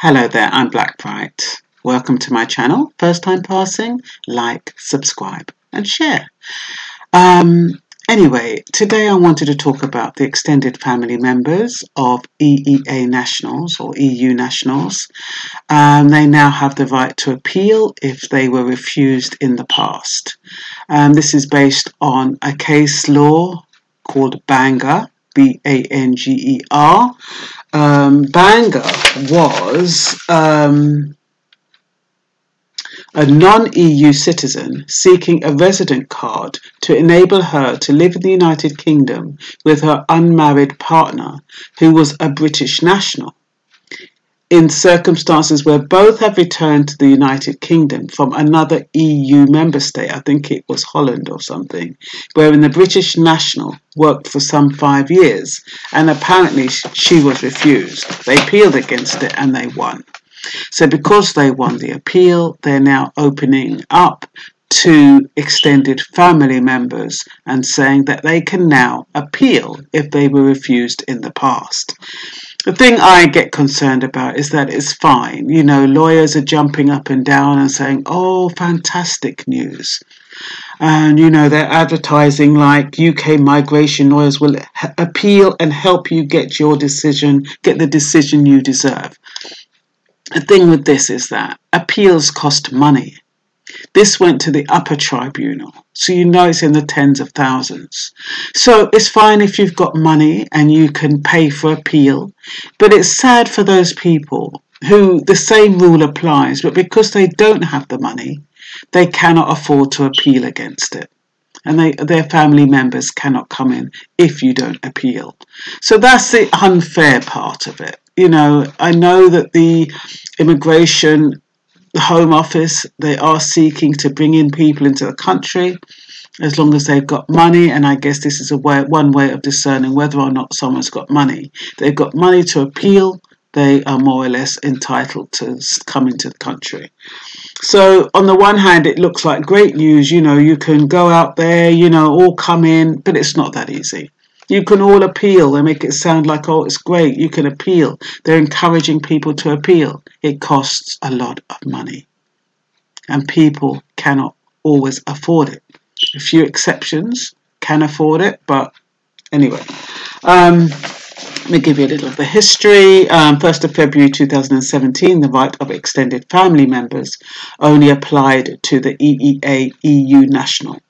Hello there, I'm Black Bright. Welcome to my channel. First time passing, like, subscribe, and share. Um, anyway, today I wanted to talk about the extended family members of EEA nationals or EU nationals. Um, they now have the right to appeal if they were refused in the past. Um, this is based on a case law called Banger. Um, Banger was um, a non EU citizen seeking a resident card to enable her to live in the United Kingdom with her unmarried partner, who was a British national in circumstances where both have returned to the United Kingdom from another EU member state, I think it was Holland or something, wherein the British national worked for some five years and apparently she was refused. They appealed against it and they won. So, because they won the appeal, they're now opening up to extended family members and saying that they can now appeal if they were refused in the past. The thing I get concerned about is that it's fine. You know, lawyers are jumping up and down and saying, oh, fantastic news. And, you know, they're advertising like UK migration lawyers will appeal and help you get your decision, get the decision you deserve. The thing with this is that appeals cost money. This went to the upper tribunal, so you know it's in the tens of thousands. So it's fine if you've got money and you can pay for appeal, but it's sad for those people who the same rule applies, but because they don't have the money, they cannot afford to appeal against it. And they, their family members cannot come in if you don't appeal. So that's the unfair part of it. You know, I know that the immigration the Home Office, they are seeking to bring in people into the country as long as they've got money. And I guess this is a way, one way of discerning whether or not someone's got money. They've got money to appeal, they are more or less entitled to come into the country. So, on the one hand, it looks like great news. You know, you can go out there, you know, all come in, but it's not that easy. You can all appeal. They make it sound like, oh, it's great. You can appeal. They're encouraging people to appeal. It costs a lot of money. And people cannot always afford it. A few exceptions can afford it, but anyway. Um, let me give you a little of the history. Um, 1st of February 2017, the right of extended family members only applied to the EEA EU national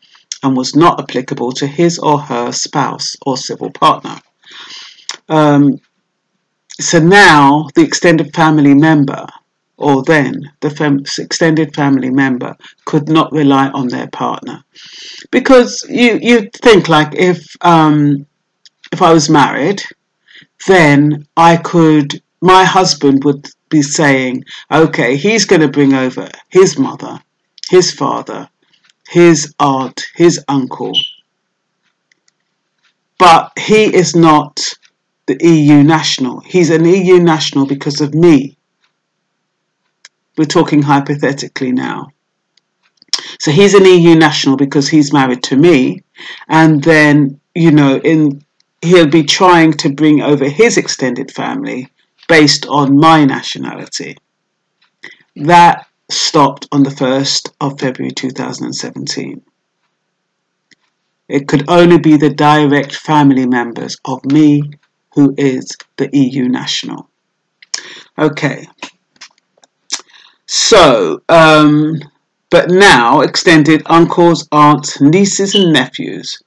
and was not applicable to his or her spouse or civil partner. Um, so now the extended family member, or then the fam- extended family member, could not rely on their partner, because you you think like if um, if I was married, then I could my husband would be saying, okay, he's going to bring over his mother, his father, his aunt, his uncle. But he is not the EU national. He's an EU national because of me. We're talking hypothetically now. So he's an EU national because he's married to me, and then you know, in he'll be trying to bring over his extended family based on my nationality. That stopped on the 1st of February 2017. It could only be the direct family members of me who is the EU national. Okay. So, um, but now extended uncles, aunts, nieces, and nephews.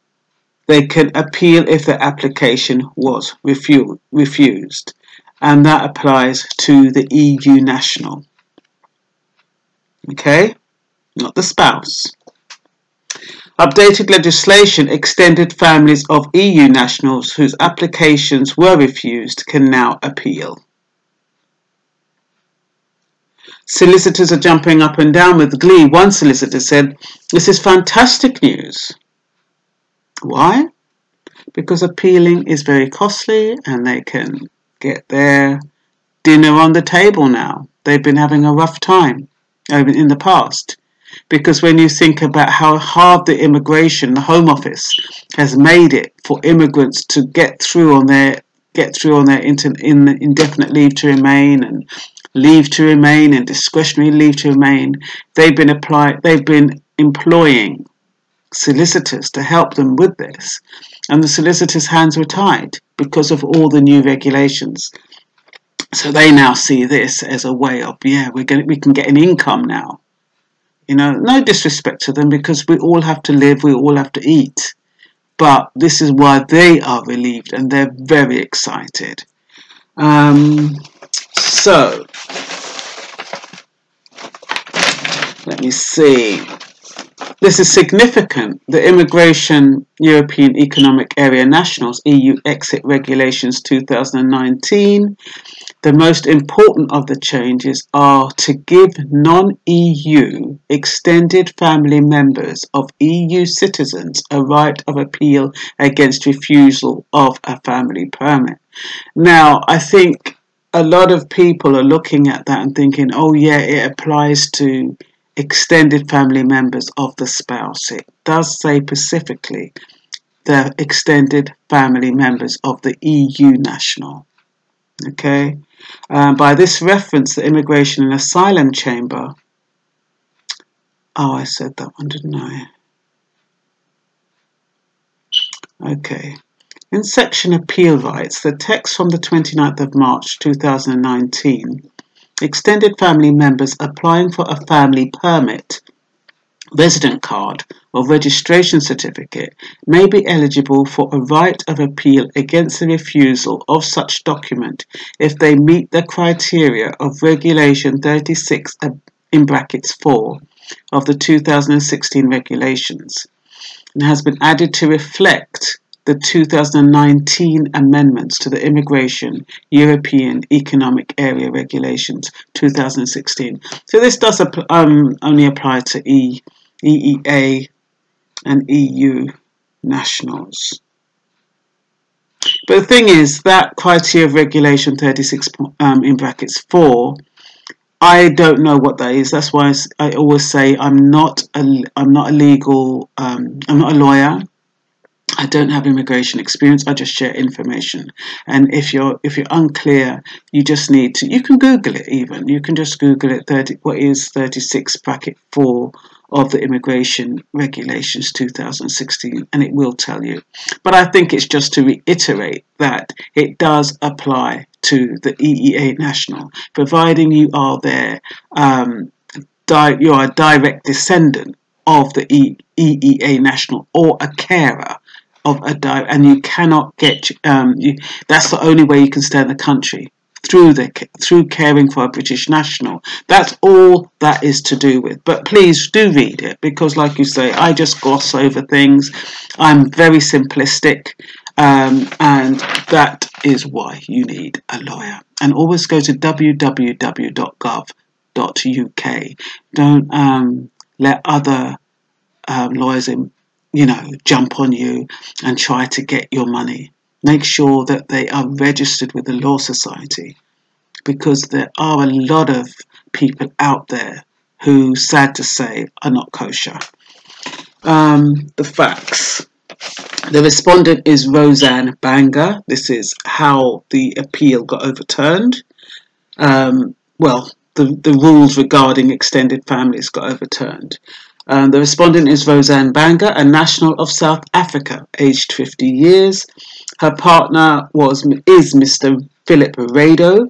They can appeal if their application was refu- refused, and that applies to the EU national. Okay, not the spouse. Updated legislation extended families of EU nationals whose applications were refused can now appeal. Solicitors are jumping up and down with glee. One solicitor said, This is fantastic news. Why? Because appealing is very costly and they can get their dinner on the table now. They've been having a rough time Um, in the past. Because when you think about how hard the immigration, the Home Office, has made it for immigrants to get through on their get through on their inter, in, indefinite leave to remain and leave to remain and discretionary leave to remain, they've been apply they've been employing solicitors to help them with this. And the solicitors' hands were tied because of all the new regulations. So they now see this as a way of, yeah, we're going we can get an income now. You know, no disrespect to them because we all have to live, we all have to eat. But this is why they are relieved and they're very excited. Um, so, let me see. This is significant. The Immigration European Economic Area Nationals EU Exit Regulations 2019 the most important of the changes are to give non-EU extended family members of EU citizens a right of appeal against refusal of a family permit. Now, I think a lot of people are looking at that and thinking, oh yeah, it applies to extended family members of the spouse. It does say specifically the extended family members of the EU national. Okay, uh, by this reference, the Immigration and Asylum Chamber. Oh, I said that one, didn't I? Okay. In section Appeal Rights, the text from the 29th of March 2019 extended family members applying for a family permit resident card or registration certificate may be eligible for a right of appeal against the refusal of such document if they meet the criteria of Regulation 36 uh, in brackets 4 of the 2016 regulations and has been added to reflect the 2019 amendments to the Immigration European Economic Area Regulations 2016. So this does um, only apply to E EEA and EU nationals. But the thing is that criteria of regulation 36 um, in brackets 4 I don't know what that is. That's why I always say I'm not a I'm not a legal um, I'm not a lawyer. I don't have immigration experience. I just share information. And if you're if you're unclear, you just need to you can Google it even. You can just Google it 30 what is 36 bracket 4 of the Immigration Regulations 2016, and it will tell you. But I think it's just to reiterate that it does apply to the EEA national, providing you are there, um, you are a direct descendant of the EEA national or a carer of a di- and you cannot get um, you, that's the only way you can stay in the country through the through caring for a British national. That's all that is to do with. But please do read it because, like you say, I just gloss over things. I'm very simplistic, um, and that is why you need a lawyer. And always go to www.gov.uk. Don't um, let other um, lawyers in, you know, jump on you and try to get your money make sure that they are registered with the Law Society because there are a lot of people out there who, sad to say, are not kosher. Um, the facts. The respondent is Rozanne Banger. This is how the appeal got overturned. Um, well, the, the rules regarding extended families got overturned. Um, the respondent is Rozanne Banger, a national of South Africa, aged 50 years. Her partner was is Mr. Philip Rado,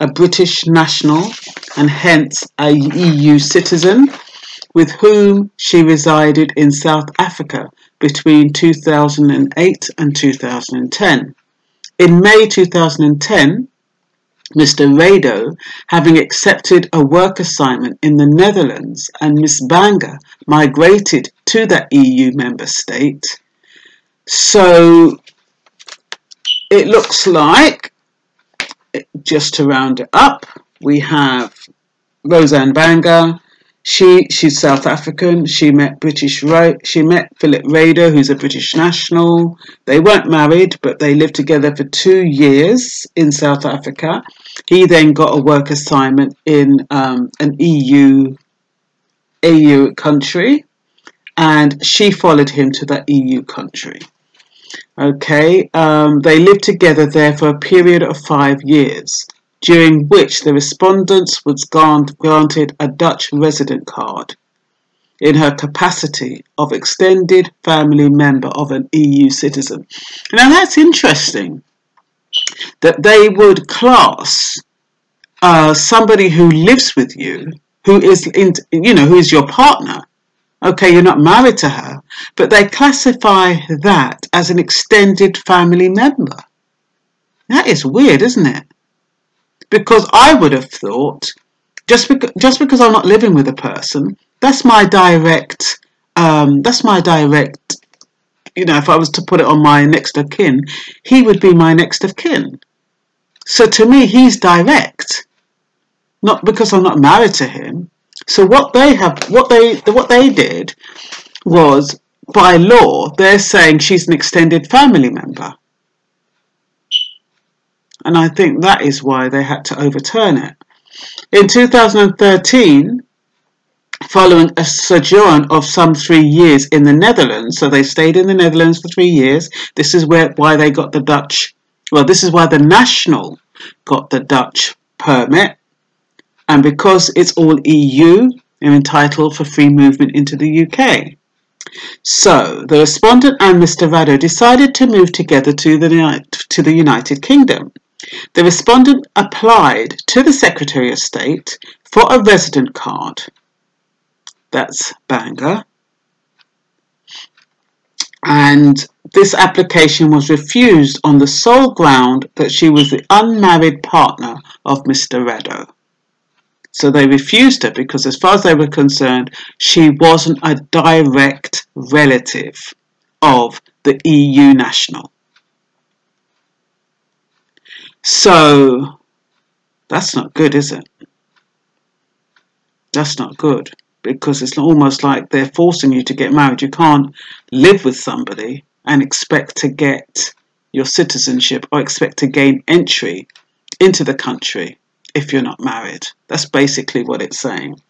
a British national and hence a EU citizen, with whom she resided in South Africa between 2008 and 2010. In May 2010, Mr. Rado, having accepted a work assignment in the Netherlands, and Miss Banger migrated to that EU member state. So it looks like, just to round it up, we have Rozanne Banger. She she's South African. She met British she met Philip Rado, who's a British national. They weren't married, but they lived together for two years in South Africa. He then got a work assignment in um, an EU EU country, and she followed him to that EU country. Okay, um, they lived together there for a period of five years. During which the respondent was granted a Dutch resident card in her capacity of extended family member of an EU citizen. Now that's interesting that they would class uh, somebody who lives with you, who is in, you know, who is your partner. Okay, you're not married to her, but they classify that as an extended family member. That is weird, isn't it? Because I would have thought just because just because I'm not living with a person, that's my direct. Um, that's my direct. You know, if I was to put it on my next of kin, he would be my next of kin. So to me, he's direct, not because I'm not married to him. So what they have, what they, what they did was by law, they're saying she's an extended family member. And I think that is why they had to overturn it. In 2013, following a sojourn of some three years in the Netherlands, so they stayed in the Netherlands for three years. This is where why they got the Dutch. Well, this is why the national got the Dutch permit, and because it's all EU, they're entitled for free movement into the UK. So, the respondent and Mr. Rado decided to move together to the, to the United Kingdom. The respondent applied to the Secretary of State for a resident card. That's Banger. And this application was refused on the sole ground that she was the unmarried partner of Mr. Rado. So they refused her because, as far as they were concerned, she wasn't a direct relative of the EU national. So that's not good, is it? That's not good because it's almost like they're forcing you to get married. You can't live with somebody and expect to get your citizenship or expect to gain entry into the country if you're not married. That's basically what it's saying.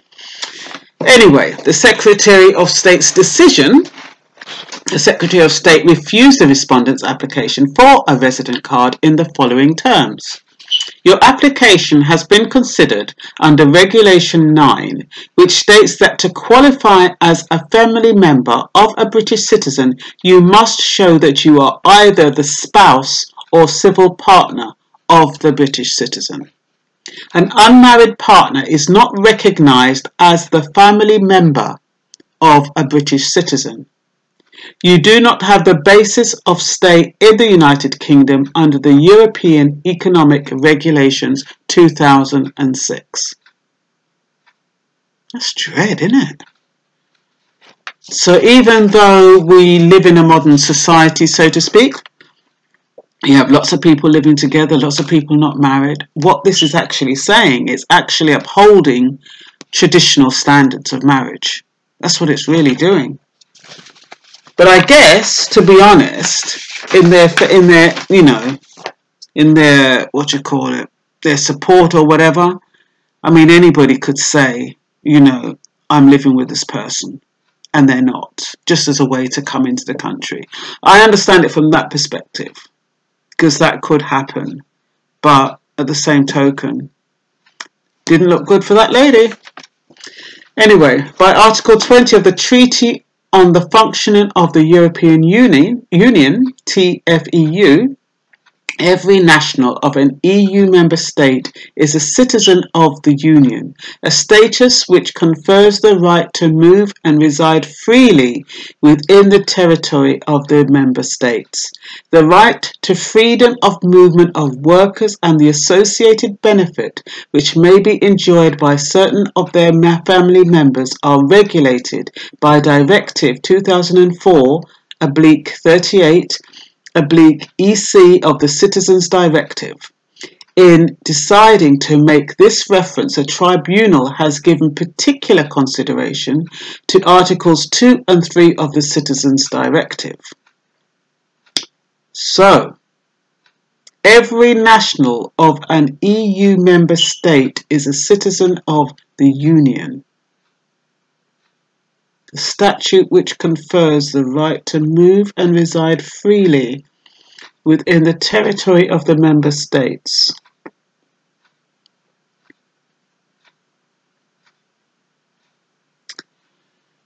Anyway, the Secretary of State's decision the Secretary of State refused the respondent's application for a resident card in the following terms. Your application has been considered under Regulation 9, which states that to qualify as a family member of a British citizen, you must show that you are either the spouse or civil partner of the British citizen. An unmarried partner is not recognised as the family member of a British citizen. You do not have the basis of stay in the United Kingdom under the European Economic Regulations 2006. That's dread, isn't it? So even though we live in a modern society, so to speak, you have lots of people living together, lots of people not married. What this is actually saying is actually upholding traditional standards of marriage. That's what it's really doing. But I guess, to be honest, in their in their you know, in their what you call it, their support or whatever. I mean, anybody could say, you know, I'm living with this person, and they're not, just as a way to come into the country. I understand it from that perspective because that could happen. But at the same token, didn't look good for that lady. Anyway, by Article 20 of the Treaty on the Functioning of the European Union, Union TFEU, Every national of an EU member state is a citizen of the Union, a status which confers the right to move and reside freely within the territory of the member states, the right to freedom of movement of workers and the associated benefit which may be enjoyed by certain of their family members are regulated by Directive 2004 oblique 38 oblique EC of the Citizens Directive. In deciding to make this reference, a tribunal has given particular consideration to Articles 2 and 3 of the Citizens Directive. So, every national of an EU member state is a citizen of the Union. The statute which confers the right to move and reside freely within the territory of the member states.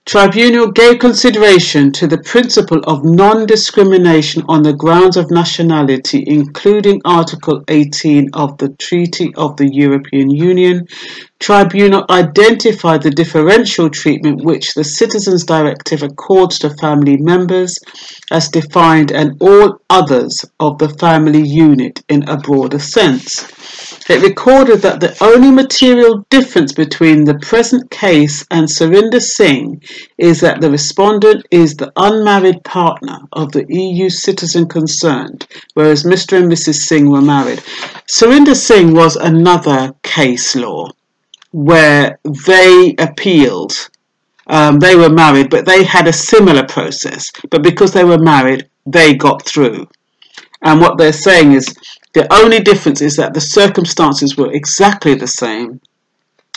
Tribunal gave consideration to the principle of non-discrimination on the grounds of nationality, including Article 18 of the Treaty of the European Union. Tribunal identified the differential treatment which the Citizens Directive accords to family members as defined and all others of the family unit in a broader sense. It recorded that the only material difference between the present case and Surinder Singh is that the respondent is the unmarried partner of the EU citizen concerned, whereas Mr. and Mrs. Singh were married. Surinder Singh was another case law where they appealed. Um, they were married, but they had a similar process. But because they were married, they got through. And what they're saying is the only difference is that the circumstances were exactly the same,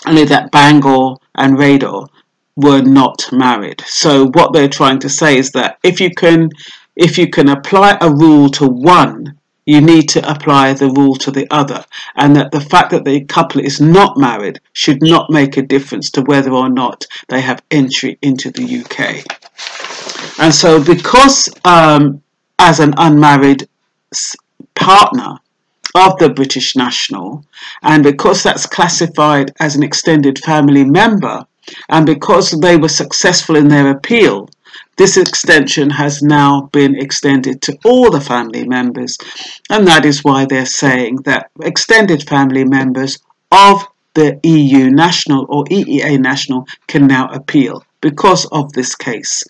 only that Banger and Rado were not married. So what they're trying to say is that if you can if you can apply a rule to one, you need to apply the rule to the other. And that the fact that the couple is not married should not make a difference to whether or not they have entry into the UK. And so because um, as an unmarried partner, of the British national, and because that's classified as an extended family member, and because they were successful in their appeal, this extension has now been extended to all the family members, and that is why they're saying that extended family members of the EU national or EEA national can now appeal because of this case.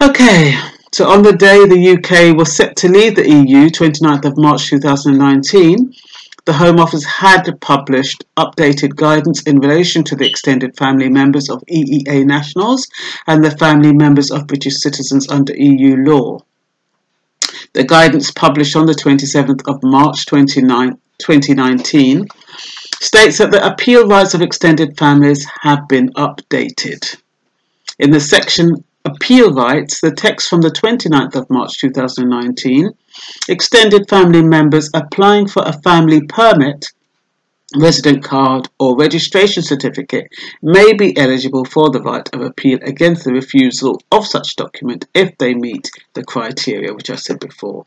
Okay, so on the day the UK was set to leave the EU, 29th of March 2019, the Home Office had published updated guidance in relation to the extended family members of EEA nationals and the family members of British citizens under EU law. The guidance published on the 27th of March 2019 states that the appeal rights of extended families have been updated. In the section appeal rights, the text from the 29th of March 2019 extended family members applying for a family permit, resident card, or registration certificate may be eligible for the right of appeal against the refusal of such document if they meet the criteria which I said before.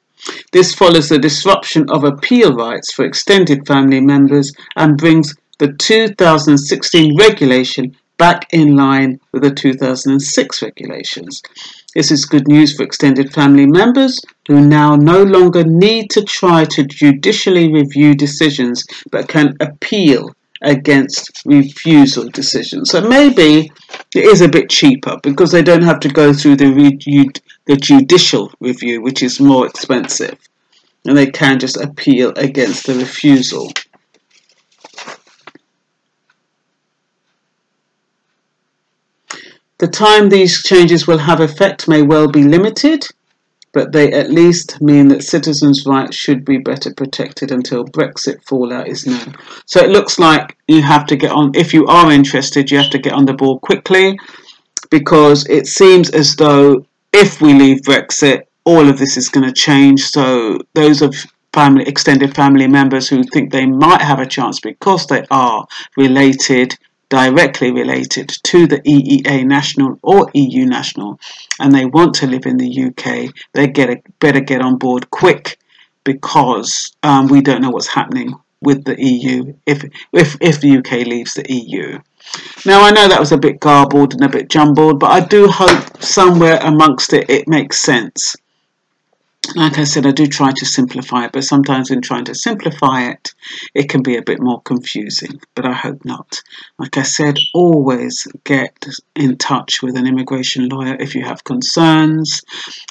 This follows the disruption of appeal rights for extended family members and brings the 2016 regulation back in line with the 2006 regulations. This is good news for extended family members who now no longer need to try to judicially review decisions but can appeal against refusal decisions. So maybe it is a bit cheaper because they don't have to go through the, the judicial review, which is more expensive, and they can just appeal against the refusal. The time these changes will have effect may well be limited, but they at least mean that citizens' rights should be better protected until Brexit fallout is known. So it looks like you have to get on, if you are interested, you have to get on the ball quickly because it seems as though if we leave Brexit, all of this is going to change. So those of family, extended family members who think they might have a chance because they are related directly related to the EEA national or EU national and they want to live in the UK, they get a, better get on board quick because um, we don't know what's happening with the EU if, if, if the UK leaves the EU. Now I know that was a bit garbled and a bit jumbled, but I do hope somewhere amongst it it makes sense like I said, I do try to simplify it, but sometimes in trying to simplify it, it can be a bit more confusing, but I hope not. Like I said, always get in touch with an immigration lawyer if you have concerns.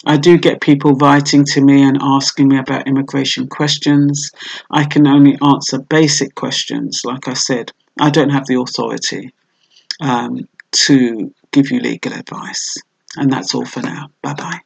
I do get people writing to me and asking me about immigration questions. I can only answer basic questions. Like I said, I don't have the authority um, to give you legal advice. And that's all for now. Bye bye.